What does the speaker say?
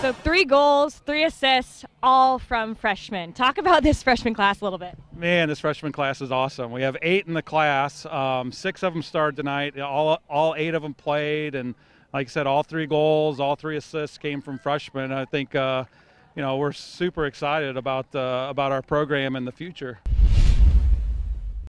So three goals, three assists, all from freshmen. Talk about this freshman class a little bit. Man, this freshman class is awesome. We have eight in the class. Um, six of them started tonight. All all eight of them played, and like I said, all three goals, all three assists came from freshmen. I think. Uh, you know we're super excited about uh, about our program in the future.